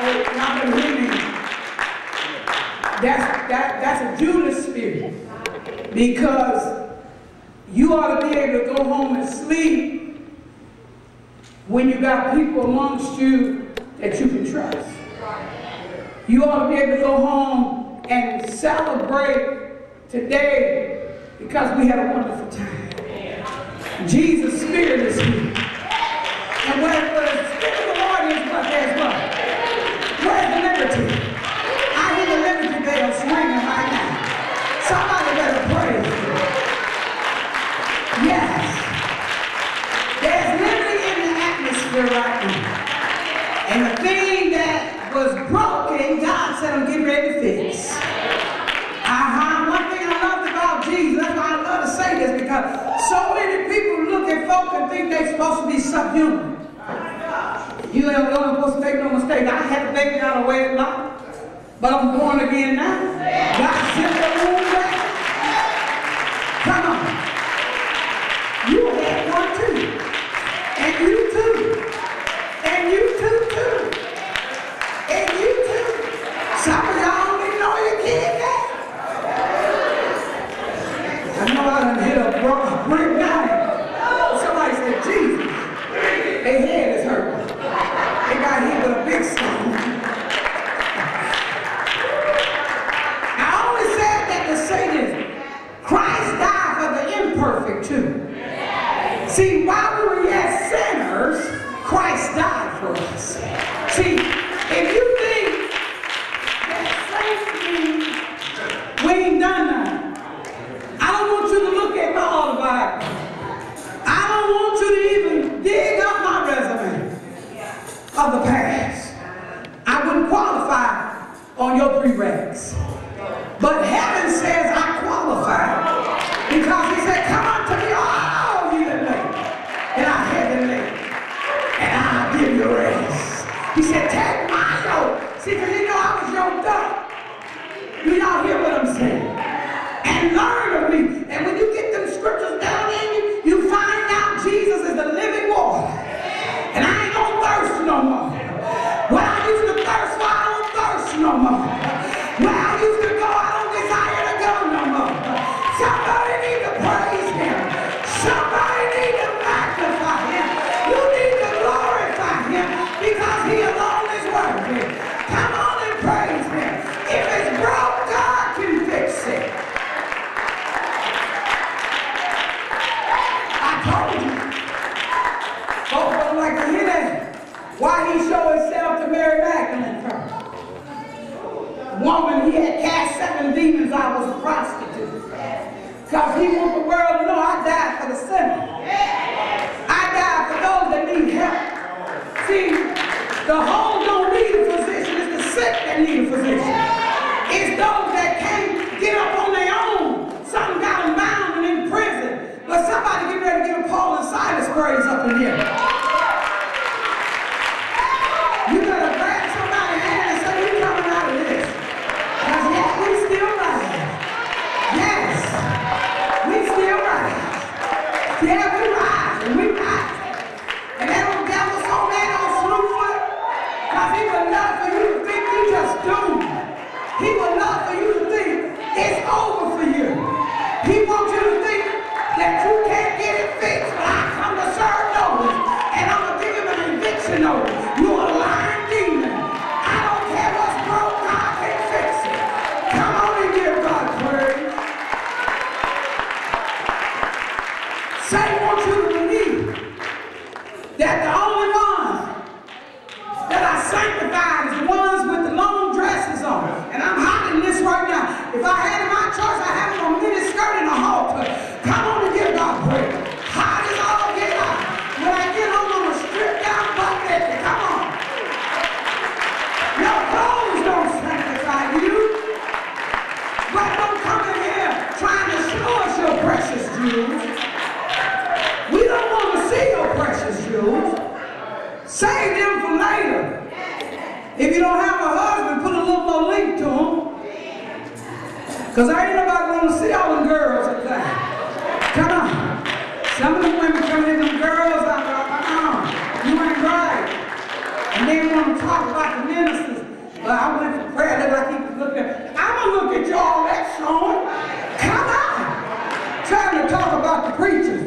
Oh, not hear That's, that, that's a Judas spirit. Because you ought to be able to go home and sleep when you got people amongst you that you can trust. You ought to be able to go home and celebrate today because we had a wonderful time. Jesus' Spirit is here. And where, where the Spirit of the Lord is, what there's what? Where's the liberty? I hear the liberty bells ringing right now. Somebody better praise Him. Yes. There's liberty in the atmosphere right now. And the thing that was broken, God said, I'm getting ready to fix. Uh-huh. One thing I loved about Jesus, that's why I love to say this, because so many people look at folk and think they're supposed to be subhuman. You ain't supposed to make no mistake. I had to make it out of wedlock, but I'm born again now. God sent the womb back. Come on. You had one too. And you too. And you too, too. And you too. Some of y'all don't even know your kid that. I know I done hit a bro- brick down. Somebody said, Jesus, their head is hurting. They got hit with a big stone. I only said that to say this. Christ died for the imperfect too. See, while we were yet sinners, Christ died for us. See, if you think that saints mean we ain't done nothing, I don't want you to look at my autobiography. I don't want you to even dig up my resume of the past. I wouldn't qualify on your prereqs. But heaven says I qualify because he said, come unto me all you that labor and are heavy laden, and I'll give you rest. He said, take my yoke. See, because you know I was yoked up. You y'all hear what I'm saying? And learn of me. Out, was a prostitute. Because he wants the world to know I died for the sinner. I died for those that need help. See, the whole don't need a physician, it's the sick that need a physician. It's those that can't get up on their own. Something got them bound and in prison. But somebody get ready to get a Paul and Silas praise up in here. Jewels. We don't want to see your precious jewels. Save them for later. If you don't have a husband, put a little more link to them. Because I ain't nobody want to see all them girls at that. Come on. Some of them women come in, them girls out there, uh-uh, you ain't right. And they want to talk about the ministers. But I went to prayer, they like was looking at. I'm going to look at y'all that's showing. Come on. Trying to talk about the preachers.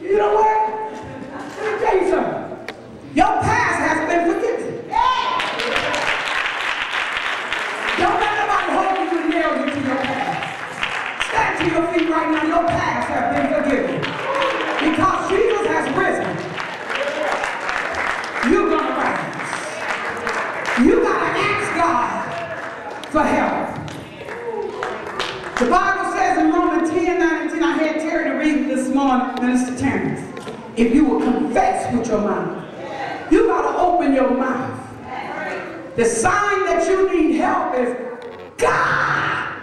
You know what? Let me tell you something. Your past has been forgiven. Don't let nobody hold you and nail you to your past. Stand to your feet right now. Your past has been forgiven. Because Jesus has risen. You're going to rise. You got to ask God for help. The Bible says in Romans 10, 19, I had Terry to read this morning, Minister Terrence. If you will confess with your mouth, you got to open your mouth. The sign that you need help is God.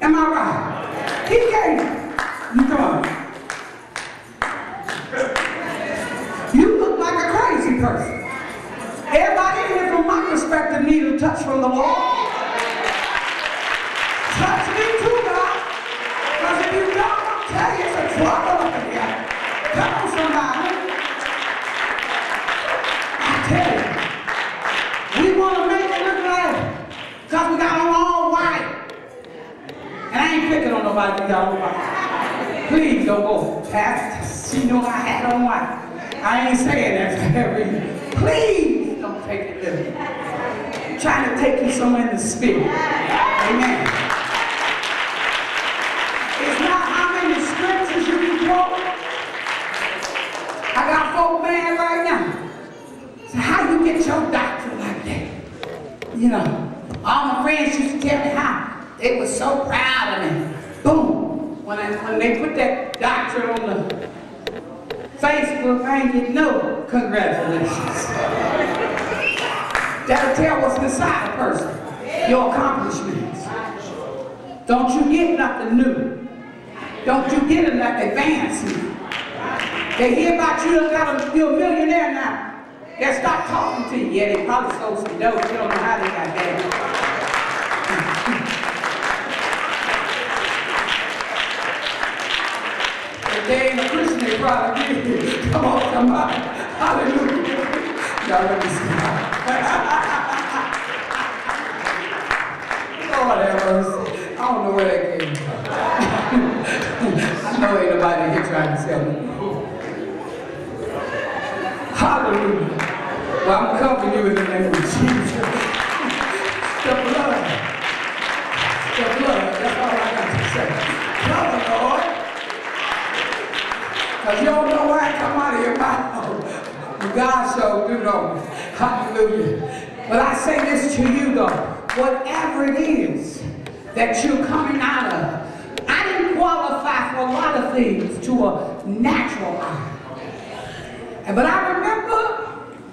Am I right? He gave you. You come. You look like a crazy person. Everybody here, from my perspective, need a touch from the Lord. Touch me too, God. Because if you you it's a trouble up in here. Come on, somebody. I tell you. We want to make it look like, because we got on all white. And I ain't picking on nobody we got on white. Please don't go. Pastor, she know I had on white. I ain't saying that for reason. Please don't take it literally. I'm trying to take you somewhere in the spirit. Amen. It's not how many scriptures you can quote. I got folk mad right now. So you get your doctor like that? You know, all my friends used to tell me how they were so proud of me. Boom. When, I, when they put that doctor on the Facebook, I ain't get no congratulations. That'll tell what's inside a person, your accomplishments. Don't you get nothing new. Don't you get enough advancement. They hear about you, you're a millionaire now. They start talking to you. Yeah, they probably sold some dope. You don't know how they got that. If they ain't a Christian, they probably did. Come on, somebody. Hallelujah. Y'all let me see. Lord have mercy. I don't know where that came from. I know ain't nobody here trying to sell me. Hallelujah. Well, I'm coming to you in the name of Jesus. The blood. The blood. That's all I got to say. Cover, Lord. Because you don't know why it come out of your mouth. God showed do know. Hallelujah. But I say this to you though. Whatever it is that you're coming out of, I didn't qualify for a lot of things to a natural eye. And- But I remember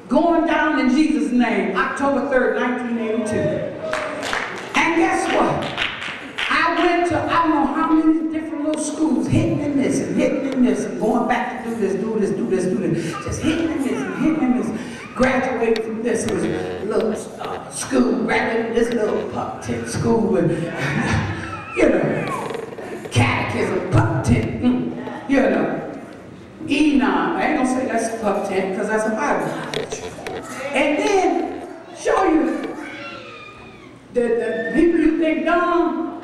going down in Jesus' name, October 3rd, 1982. And guess what? I went to, I don't know how many different little schools, hitting and hitting in this and going back to do this, do this, do this, do this. Just hitting and hitting in this. Graduated from this little uh, school, graduated this little pup tent school and, you know, And then show you the, the people you think dumb,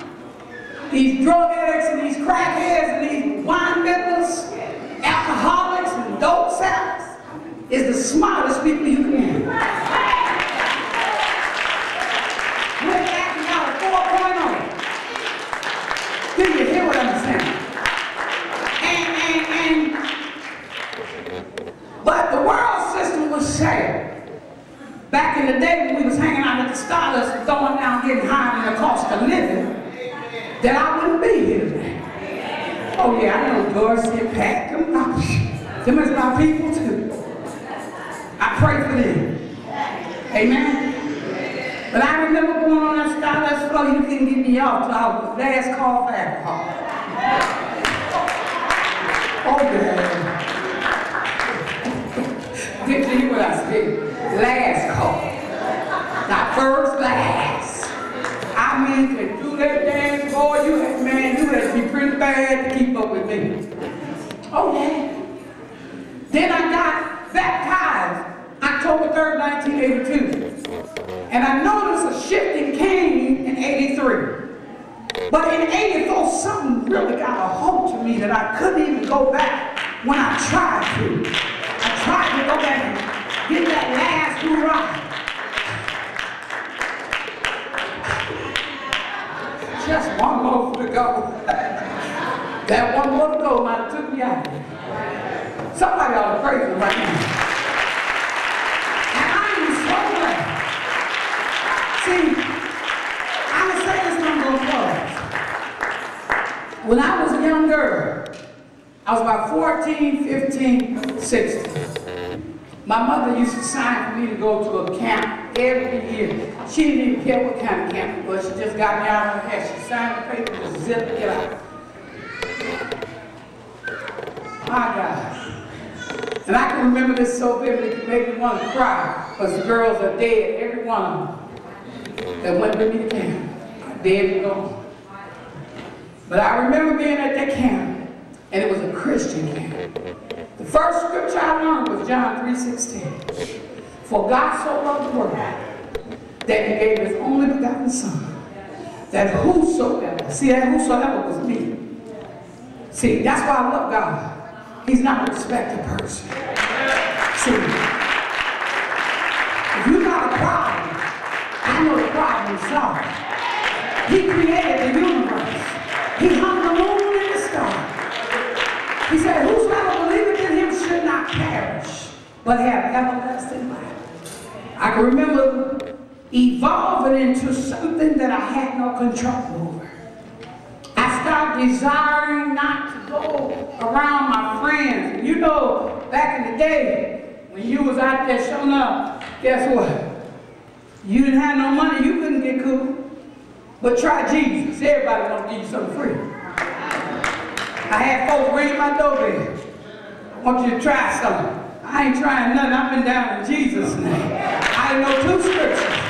these drug addicts and these crackheads and these wine bibbers, alcoholics and dope sellers, is the smartest people you can have. 4.0. Do you hear what I'm saying? And, and, and, but the world system was. Back in the day when we was hanging out at the Stardust, throwing down, getting high in the cost of living, that I wouldn't be here today. Oh yeah, I know Dorsey and Pat, them, them is my people too. I pray for them. Amen. But I remember going on that Stardust floor, you couldn't get me off till I was last call for alcohol. Oh yeah. Did you hear what I said? last call. Not first, last. I mean, to do that dance, boy, you man, you had to be pretty bad to keep up with me. Oh, yeah. Then I got baptized October 3rd, 1982. And I noticed a shifting came in 83. But in 84, something really got a hold to me that I couldn't even go back when I tried to. I tried to go back and get that last hurrah. Just one more to go. that one more to go might took me out. Somebody ought to praise him right now. And I am so glad. See, I'm going to say this going to close. When I was a young girl, I was about 14, 15, 16. My mother used to sign for me to go to a camp every year. She didn't even care what kind of camp it was. She just got me out of her head. She signed the paper, just zip it, out. My God. And I can remember this so vividly, it made me want to cry, because the girls are dead, every one of them that went with me to camp, dead and gone. But I remember being at that camp, and it was a Christian camp. First scripture I learned was John 3.16. For God so loved the world that he gave his only begotten son, that whosoever, see that whosoever was me. See, that's why I love God. He's not a respected person. See, if you got a problem, I know the problem is solved. He created the universe. But have everlasting life. I can remember evolving into something that I had no control over. I started desiring not to go around my friends. And you know, back in the day, when you was out there showing up, guess what? You didn't have no money, you couldn't get cool. But try Jesus. Everybody to give you something free. I had folks ring my doorbell. I want you to try something. I ain't trying nothing. I've been down in Jesus' name. I know two scriptures.